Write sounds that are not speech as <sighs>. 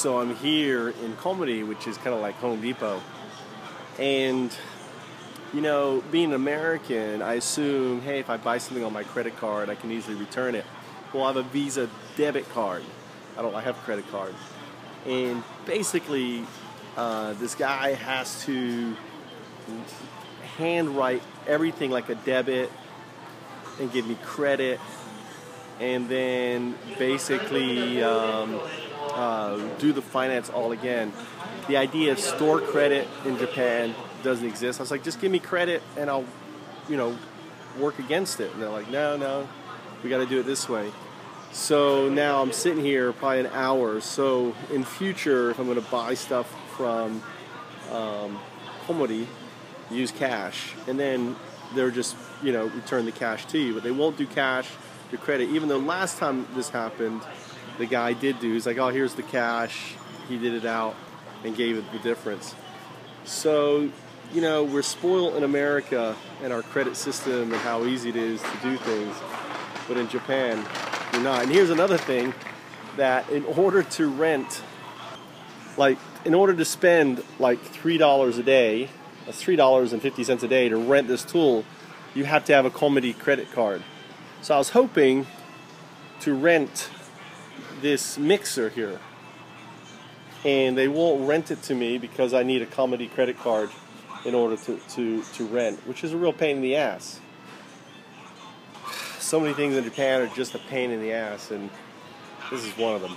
So I'm here in Komeri, which is kind of like Home Depot. And, you know, being an American, I assume, hey, if I buy something on my credit card, I can easily return it. Well, I have a Visa debit card. I don't I have a credit card. And basically, uh, this guy has to handwrite everything like a debit and give me credit and then basically um, do the finance all again. The idea of store credit in Japan doesn't exist. I was like, just give me credit and I'll, you know, work against it. And they're like, no, no, we got to do it this way. So now I'm sitting here probably an hour. So in future, if I'm going to buy stuff from um, Komeri, use cash, and then they're just you know return the cash to you. But they won't do cash to credit. Even though last time this happened, the guy did do. He's like, oh, here's the cash. He did it out and gave it the difference. So you know we're spoiled in America and our credit system and how easy it is to do things, but in Japan you're not. And here's another thing that in order to rent, like, in order to spend like $3 a day, that's $3.50 a day to rent this tool, you have to have a Komeri credit card. So I was hoping to rent this mixer here. And they won't rent it to me because I need a Komeri credit card in order to, to, to rent, which is a real pain in the ass <sighs> so many things in Japan are just a pain in the ass, and this is one of them.